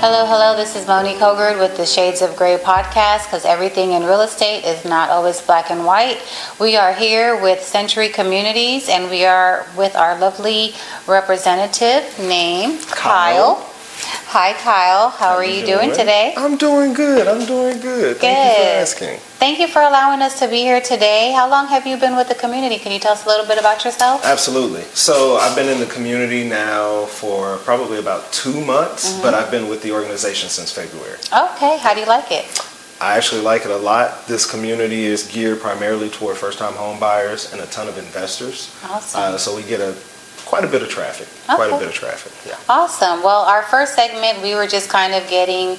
Hello, hello. This is Monique Hoggard with the Shades of Grey podcast because everything in real estate is not always black and white. We are here with Century Communities and we are with our lovely representative named Kyle. Kyle. Hi, Kyle. How, are you doing, today? I'm doing good. I'm doing good. good. Thank you for asking. Thank you for allowing us to be here today. How long have you been with the community? Can you tell us a little bit about yourself? Absolutely. So I've been in the community now for probably about two months, Mm-hmm. but I've been with the organization since February. Okay. How do you like it? I actually like it a lot. This community is geared primarily toward first-time home buyers and a ton of investors. Awesome. Uh, so we get a quite a bit of traffic. Quite a bit of traffic. Yeah. Awesome. Well, our first segment, we were just kind of getting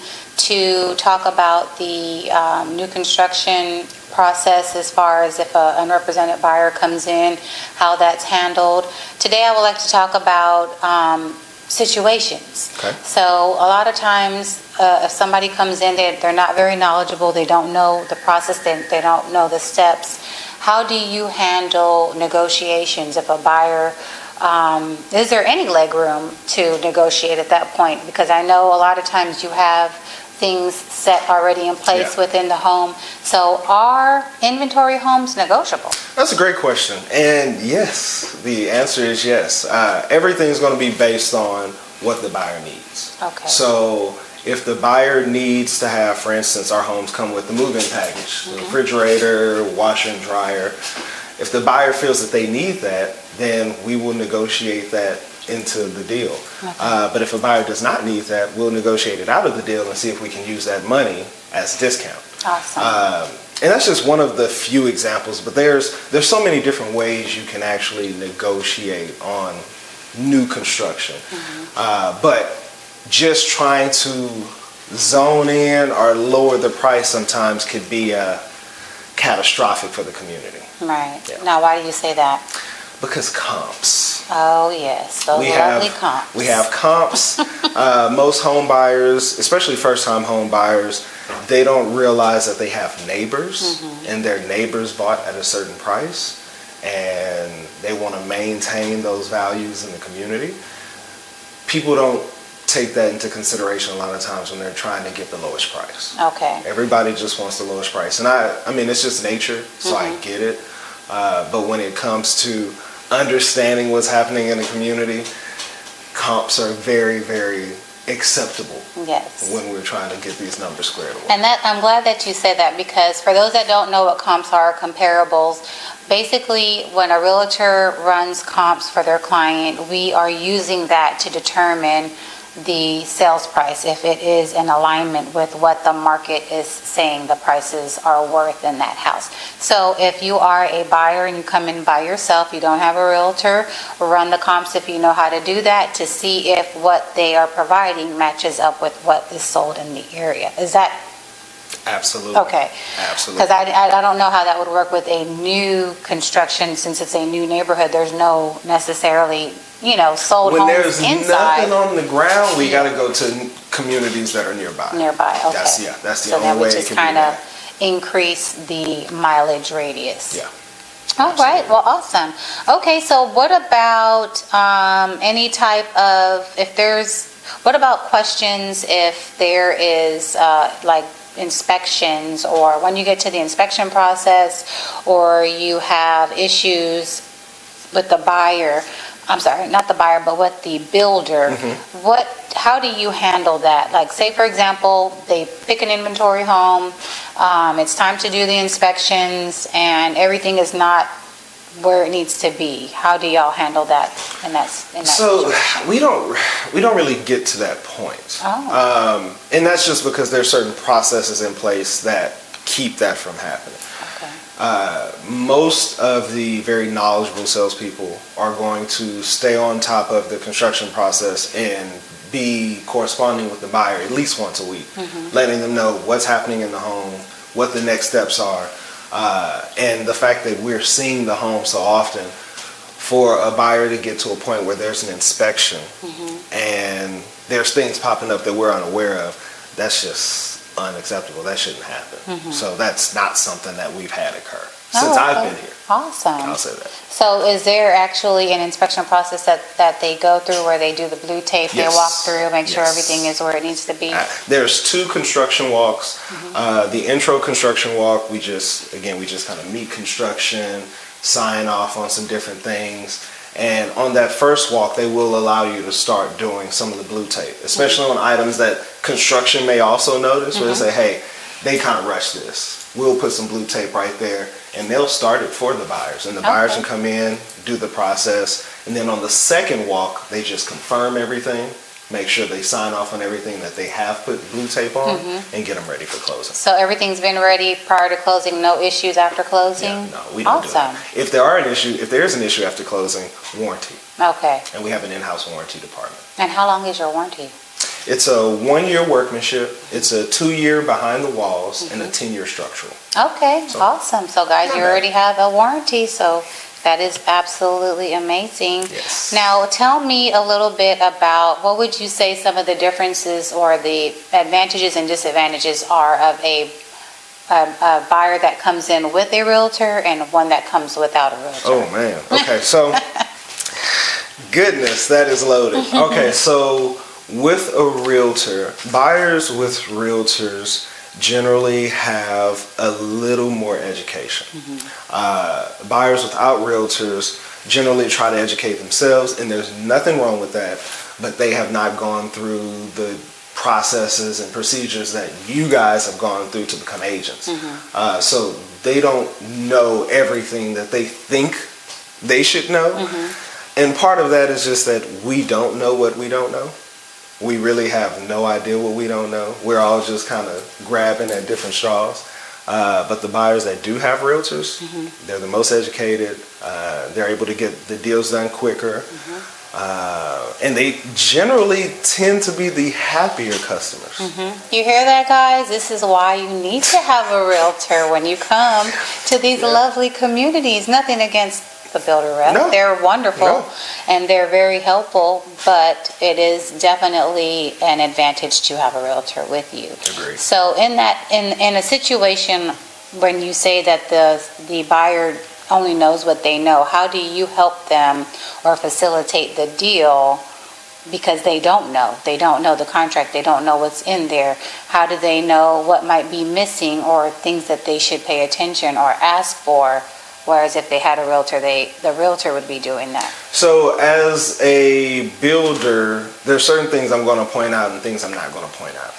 to talk about the um, new construction process as far as if an unrepresented buyer comes in, how that's handled. Today, I would like to talk about um, situations. Okay. So a lot of times, uh, if somebody comes in, they, they're not very knowledgeable, they don't know the process, they, they don't know the steps. How do you handle negotiations if a buyer, um, is there any leg room to negotiate at that point? Because I know a lot of times you have things set already in place Yeah. within the home. So are inventory homes negotiable? That's a great question. And yes, the answer is yes. Uh, everything's going to be based on what the buyer needs. Okay. So if the buyer needs to have, for instance, our homes come with the move-in package, the refrigerator, washer and dryer. If the buyer feels that they need that, then we will negotiate that into the deal. Uh, but if a buyer does not need that, we'll negotiate it out of the deal and see if we can use that money as discount. Awesome. Um, and that's just one of the few examples, but there's there's so many different ways you can actually negotiate on new construction. Uh, but just trying to zone in or lower the price sometimes could be uh, catastrophic for the community Right. yeah. Now, why do you say that? Because comps. Oh, yes, those we lovely have comps. we have comps. uh, most home buyers, especially first-time home buyers, they don't realize that they have neighbors, Mm-hmm. and their neighbors bought at a certain price, and they want to maintain those values in the community. People don't take that into consideration a lot of times when they're trying to get the lowest price. Okay. Everybody just wants the lowest price, and I, I mean, it's just nature, so I Mm-hmm. get it. Uh, but when it comes to understanding what's happening in the community, comps are very, very acceptable Yes. when we're trying to get these numbers squared away. And that, I'm glad that you said that because for those that don't know what comps are, comparables, basically when a realtor runs comps for their client, we are using that to determine the sales price, if it is in alignment with what the market is saying the prices are worth in that house. So if you are a buyer and you come in by yourself, you don't have a realtor, run the comps if you know how to do that to see if what they are providing matches up with what is sold in the area. Is that Absolutely. okay? Absolutely. Because I, I I don't know how that would work with a new construction, since it's a new neighborhood, there's no necessarily, you know, sold when homes there's inside nothing on the ground, we got to go to communities that are nearby. nearby, okay. That's yeah. That's the So then only way it just can be. kind done. of increase the mileage radius. Yeah. All right, well, awesome. Okay, so what about um, any type of, if there's, what about questions if there is uh, like inspections or when you get to the inspection process or you have issues with the buyer, I'm sorry, not the buyer, but with the builder, what, how do you handle that? Like, say, for example, they pick an inventory home, um, it's time to do the inspections, and everything is not where it needs to be. How do y'all handle that in that, in that So situation? we don't we don't really get to that point, Oh. um, and that's just because there's certain processes in place that keep that from happening. Okay. Uh, most of the very knowledgeable salespeople are going to stay on top of the construction process and be corresponding with the buyer at least once a week, letting them know what's happening in the home, what the next steps are, uh, and the fact that we're seeing the home so often. For a buyer to get to a point where there's an inspection and there's things popping up that we're unaware of, that's just unacceptable. That shouldn't happen. So that's not something that we've had occur. Since Oh, I've been here. Awesome. I'll say that. So is there actually an inspection process that, that they go through where they do the blue tape, they walk through, make sure everything is where it needs to be? Uh, There's two construction walks. Mm-hmm. Uh, the intro construction walk, we just again we just kind of meet construction, sign off on some different things, and on that first walk, they will allow you to start doing some of the blue tape, especially Mm-hmm. on items that construction may also notice. Where they say, hey, they kind of rush this. We'll put some blue tape right there, and they'll start it for the buyers, and the buyers can come in, do the process, and then on the second walk, they just confirm everything, make sure they sign off on everything that they have put blue tape on, Mm-hmm. and get them ready for closing. So everything's been ready prior to closing, no issues after closing? Yeah, no, we don't Awesome. do it. If there are an issue, if there is an issue after closing, warranty, Okay. and we have an in-house warranty department. And how long is your warranty? It's a one-year workmanship. It's a two-year behind the walls, and a Mm-hmm. ten-year structural. Okay, So- awesome. So guys, Not you bad. already have a warranty, so that is absolutely amazing. Yes. Now, tell me a little bit about, what would you say some of the differences or the advantages and disadvantages are of a, a, a buyer that comes in with a realtor and one that comes without a realtor? Oh man. Okay, so goodness, that is loaded. Okay, so with a realtor, buyers with realtors generally have a little more education. Uh, buyers without realtors generally try to educate themselves, and there's nothing wrong with that, but they have not gone through the processes and procedures that you guys have gone through to become agents. Uh, so they don't know everything that they think they should know. And part of that is just that we don't know what we don't know. We really have no idea what we don't know. We're all just kind of grabbing at different straws. Uh, but the buyers that do have realtors, they're the most educated. Uh, they're able to get the deals done quicker. Uh, and they generally tend to be the happier customers. You hear that, guys? This is why you need to have a realtor when you come to these Yeah. lovely communities. Nothing against the builder rep. No. They're wonderful No. and they're very helpful, but it is definitely an advantage to have a realtor with you. Agreed. So in that, in, in a situation when you say that the, the buyer only knows what they know, how do you help them or facilitate the deal because they don't know. They don't know the contract. They don't know what's in there. How do they know what might be missing or things that they should pay attention or ask for? Whereas if they had a realtor, they the realtor would be doing that. So, as a builder, there's certain things I'm going to point out and things I'm not going to point out.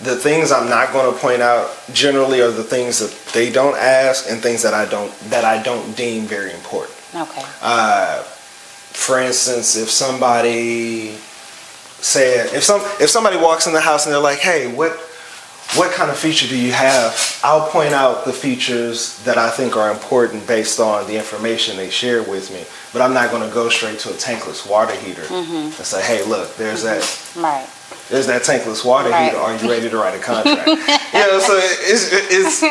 The things I'm not going to point out generally are the things that they don't ask and things that I don't that I don't deem very important. Okay. Uh, for instance, if somebody said if some if somebody walks in the house and they're like, "Hey, what what kind of feature do you have?" I'll point out the features that I think are important based on the information they share with me. But I'm not going to go straight to a tankless water heater and say, "Hey, look, there's that Right. there's that tankless water Right. heater. Are you ready to write a contract?" you know, so it's it's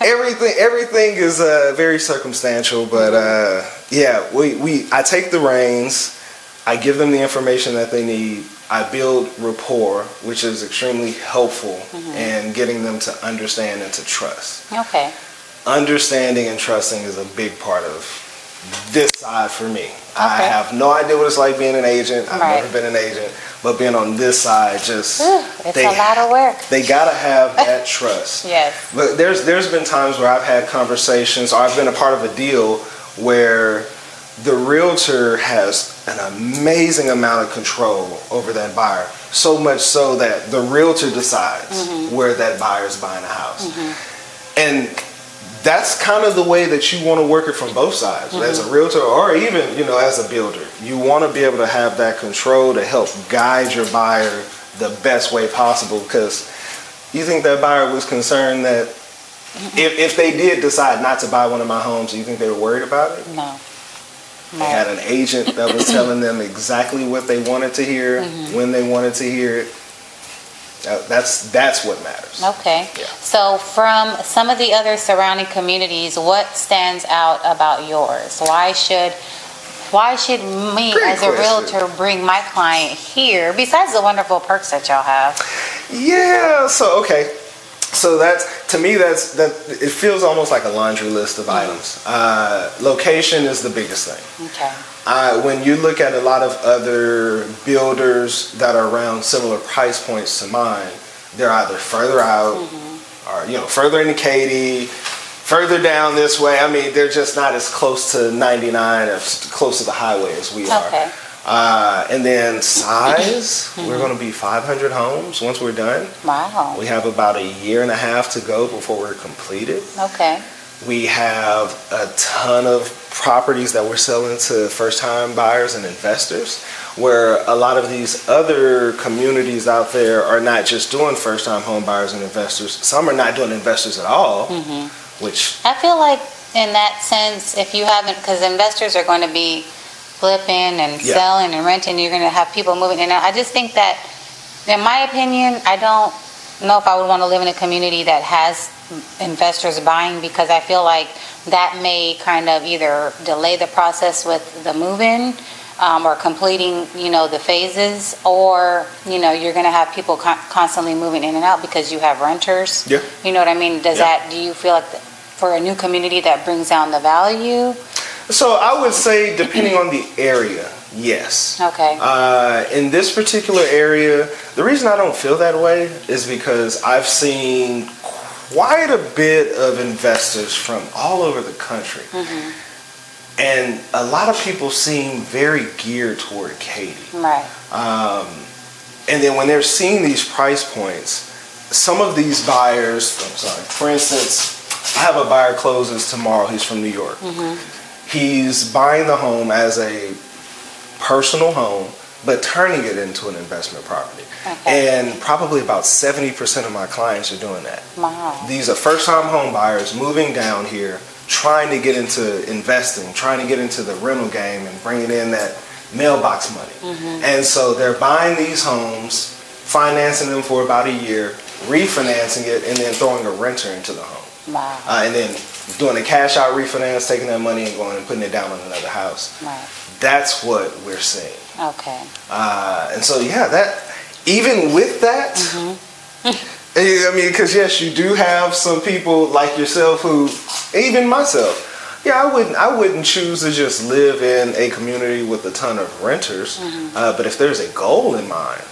everything. Everything is uh, very circumstantial, but uh, yeah, we we I take the reins. I give them the information that they need. I build rapport, which is extremely helpful mm-hmm. in getting them to understand and to trust. Okay. Understanding and trusting is a big part of this side for me. Okay. I have no idea what it's like being an agent. I've Right. never been an agent, but being on this side, just Whew, it's they, a lot of work. they gotta have that trust. Yes. But there's there's been times where I've had conversations, or I've been a part of a deal where the realtor has an amazing amount of control over that buyer. So much so that the realtor decides mm-hmm. where that buyer is buying a house. Mm-hmm. And that's kind of the way that you want to work it from both sides as a mm-hmm. realtor or even you know as a builder you want to be able to have that control to help guide your buyer the best way possible because you think that buyer was concerned that if, if they did decide not to buy one of my homes you think they were worried about it No. They had an agent that was telling them exactly what they wanted to hear mm-hmm. when they wanted to hear it that's that's what matters Okay. Yeah. So from some of the other surrounding communities, what stands out about yours? Why should why should me Great as a question. realtor bring my client here besides the wonderful perks that y'all have? Yeah. So okay. So that's to me, that's that. It feels almost like a laundry list of items. Uh, location is the biggest thing. Okay. Uh, when you look at a lot of other builders that are around similar price points to mine, they're either further out or you know further into Katy, further down this way. I mean, they're just not as close to 99 or close to the highway as we are. Uh, and then size, we're going to be 500 homes once we're done. Wow. We have about a year and a half to go before we're completed. Okay. We have a ton of properties that we're selling to first time buyers and investors, where a lot of these other communities out there are not just doing first time home buyers and investors. Some are not doing investors at all, which, I feel like in that sense, if you haven't, because investors are going to be flipping and Yeah. selling and renting, you're going to have people moving in and out. I just think that, in my opinion, I don't know if I would want to live in a community that has investors buying because I feel like that may kind of either delay the process with the move-in um, or completing, you know, the phases, or, you know, you're going to have people con- constantly moving in and out because you have renters. Yeah. You know what I mean? Does Yeah. that, do you feel like th- for a new community that brings down the value? So I would say, depending on the area, yes. Okay. Uh, in this particular area, the reason I don't feel that way is because I've seen quite a bit of investors from all over the country. And a lot of people seem very geared toward Katy. Right. Um, and then when they're seeing these price points, some of these buyers, I'm sorry, for instance, I have a buyer closes tomorrow. He's from New York. He's buying the home as a personal home, but turning it into an investment property. Okay. And probably about 70% of my clients are doing that. Wow. These are first time home buyers moving down here, trying to get into investing, trying to get into the rental game and bringing in that mailbox money. And so they're buying these homes, financing them for about a year, refinancing it, and then throwing a renter into the home. Wow. Uh, and then doing a cash out refinance, taking that money and going and putting it down on another house. Right. That's what we're seeing. Okay. Uh, and so, yeah, that even with that, eh, I mean, because yes, you do have some people like yourself who, even myself, yeah, I wouldn't, I wouldn't choose to just live in a community with a ton of renters. Uh, but if there's a goal in mind,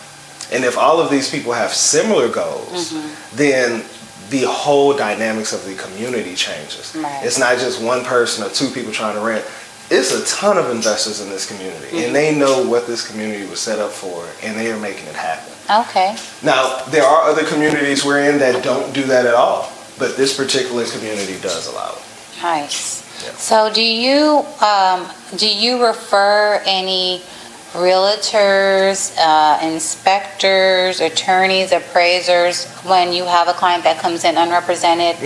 and if all of these people have similar goals, then the whole dynamics of the community changes. Right. It's not just one person or two people trying to rent. It's a ton of investors in this community, and they know what this community was set up for, and they are making it happen. Okay. Now, there are other communities we're in that don't do that at all, but this particular community does allow it. Nice. Yeah. So do you, um, do you refer any realtors, uh, inspectors, attorneys, appraisers when you have a client that comes in unrepresented?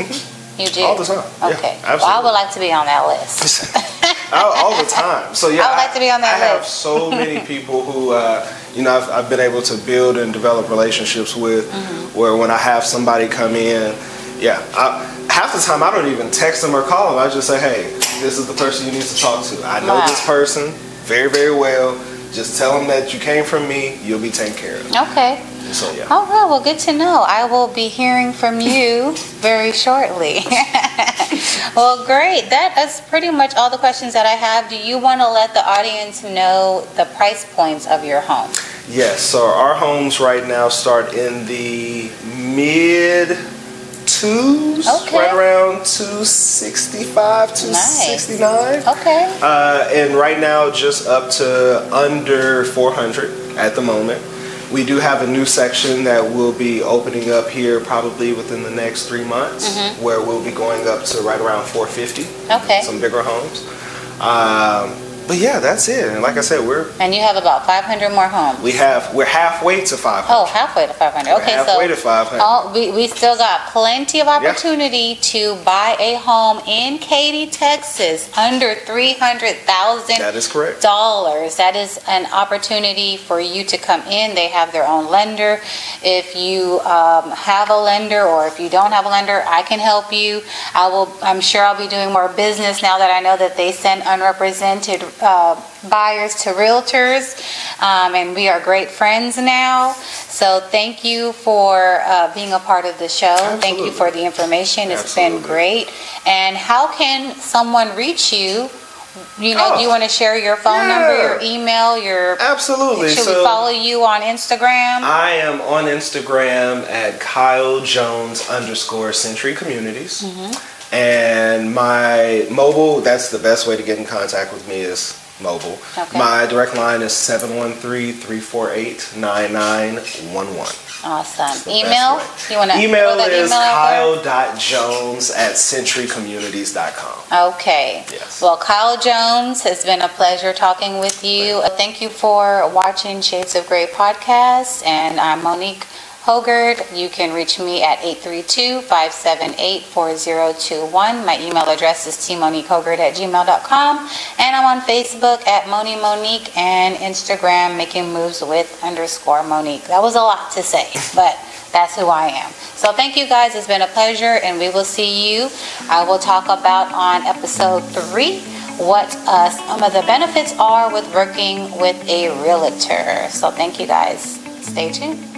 You do? Mm-hmm. All the time. Yeah, Okay. Well, I would like to be on that list. all, the time. So yeah, I would like to be on that list. I have so many people who, uh, you know, I've, I've been able to build and develop relationships with, Mm-hmm. where when I have somebody come in, yeah, I, half the time I don't even text them or call them. I just say, hey, this is the person you need to talk to. I know Wow. this person very, very well. Just tell them that you came from me. You'll be taken care of. Okay. So yeah. All right, well, good to know. I will be hearing from you very shortly. well, great. That is pretty much all the questions that I have. Do you want to let the audience know the price points of your home? Yes, so our homes right now start in the mid twos, Okay. right around 265, 269. Okay. Uh, and right now, just up to under 400 at the moment. We do have a new section that will be opening up here probably within the next three months, where we'll be going up to right around 450. Okay. Some bigger homes. Um, but yeah, that's it. And like I said, we're And you have about 500 more homes. we have we're halfway to 500. Oh, halfway to 500. We're Okay, halfway so to 500. all, we, we still got plenty of opportunity to buy a home in Katy, Texas, under 300,000 That is correct. dollars. That is an opportunity for you to come in. They have their own lender. If you um, have a lender or if you don't have a lender, I can help you. I will. I'm sure I'll be doing more business now that I know that they send unrepresented uh, buyers to realtors, um, and we are great friends now. So thank you for uh, being a part of the show. Thank you for the information. It's been great. And how can someone reach you? You know, Oh. do you want to share your phone number, your email, your? Absolutely. Should so we follow you on Instagram? I am on Instagram at Kyle Jones underscore Century Communities. Mm-hmm. And my mobile, that's the best way to get in contact with me is mobile. Okay. My direct line is 713 348 9911. Awesome. Email? You want to Email that is email kyle.jones at centurycommunities.com. Okay. Yes. Well, Kyle Jones, has been a pleasure talking with you. Uh, Thank you for watching Shades of Grey podcast, and I'm Monique Hoggard. You can reach me at 832-578-4021. My email address is tmoniquehogard at gmail.com, and I'm on Facebook at Moni Monique and Instagram making moves with underscore Monique. That was a lot to say, but that's who I am. So thank you guys. It's been a pleasure, and we will see you. I will talk about on episode three what uh, some of the benefits are with working with a realtor. So thank you guys. Stay tuned.